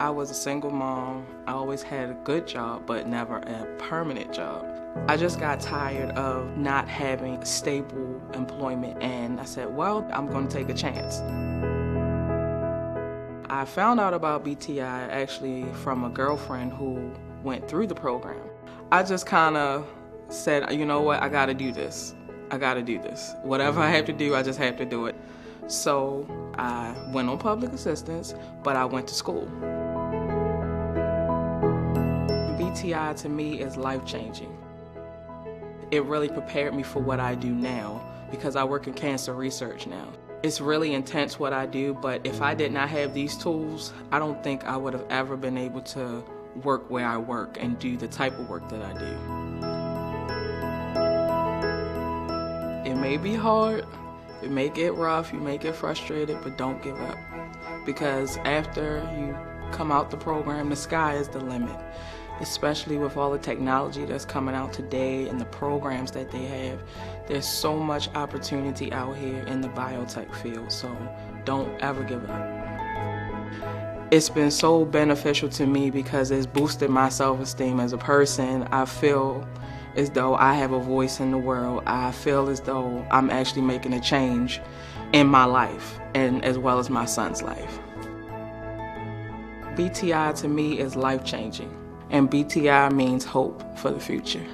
I was a single mom. I always had a good job, but never a permanent job. I just got tired of not having stable employment, and I said, well, I'm going to take a chance. I found out about BTI actually from a girlfriend who went through the program. I just kind of said, you know what, I got to do this. I got to do this. Whatever I have to do, I just have to do it. So I went on public assistance, but I went to school. BTI to me is life changing. It really prepared me for what I do now because I work in cancer research now. It's really intense what I do, but if I did not have these tools, I don't think I would have ever been able to work where I work and do the type of work that I do. It may be hard, it may get rough, you may get frustrated, but don't give up. Because after you come out the program, the sky is the limit. Especially with all the technology that's coming out today and the programs that they have. There's so much opportunity out here in the biotech field, so don't ever give up. It's been so beneficial to me because it's boosted my self-esteem as a person. I feel as though I have a voice in the world. I feel as though I'm actually making a change in my life and as well as my son's life. BTI to me is life changing, and BTI means hope for the future.